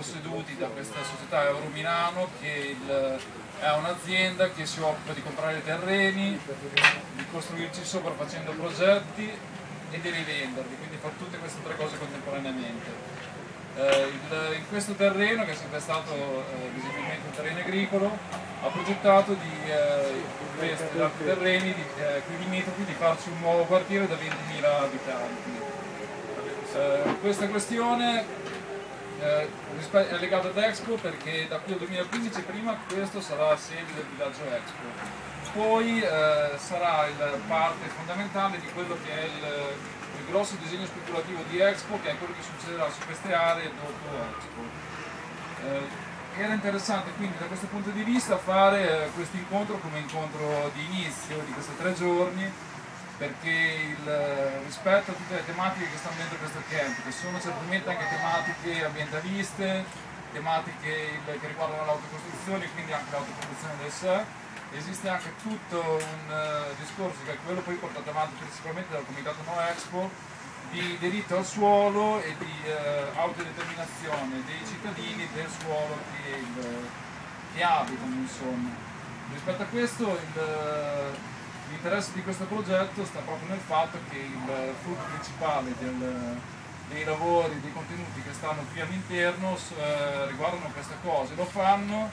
posseduti da questa società Euromilano che il, è un'azienda che si occupa di comprare terreni, di costruirci sopra facendo progetti e di rivenderli, quindi fa tutte queste tre cose contemporaneamente. Eh, il, in questo terreno, che è sempre stato eh, visibilmente un terreno agricolo, ha progettato di eh, questi terreni, di, eh, qui limitrofi, di farci un nuovo quartiere da 20.000 abitanti. Eh, questa questione eh, è legata ad Expo perché da qui al 2015 prima questo sarà sede del villaggio Expo, poi eh, sarà parte fondamentale di quello che è il, il, grosso disegno speculativo di Expo che è quello che succederà su queste aree dopo Expo. Eh, era interessante quindi da questo punto di vista fare eh, questo incontro come incontro di inizio di questi tre giorni perché il, rispetto a tutte le tematiche che stanno dentro questo camp, che sono certamente anche tematiche ambientaliste, tematiche che riguardano l'autocostruzione, quindi anche l'autoproduzione del sé, esiste anche tutto un uh, discorso che è quello poi portato avanti principalmente dal Comitato No Expo di diritto al suolo e di uh, autodeterminazione dei cittadini del suolo che, il, che abitano insomma. Rispetto a questo il, L'interesse di questo progetto sta proprio nel fatto che il frutto principale del, dei lavori, dei contenuti che stanno qui all'interno eh, riguardano queste cose, lo fanno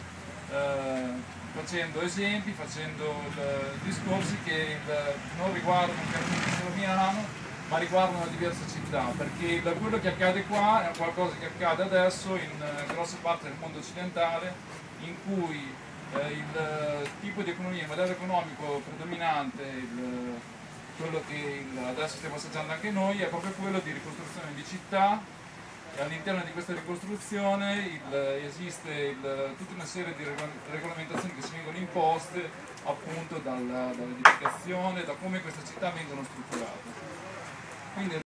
eh, facendo esempi, facendo il, discorsi che il, non riguardano chiaramente solo Milano, ma riguardano diverse città, perché quello che accade qua è qualcosa che accade adesso in eh, grossa parte del mondo occidentale, in cui eh, il eh, tipo di economia, il modello economico predominante, il, quello che il, adesso stiamo assaggiando anche noi, è proprio quello di ricostruzione di città e all'interno di questa ricostruzione esiste tutta una serie di regolamentazioni che si vengono imposte appunto dall'edificazione, da come queste città vengono strutturate. Quindi,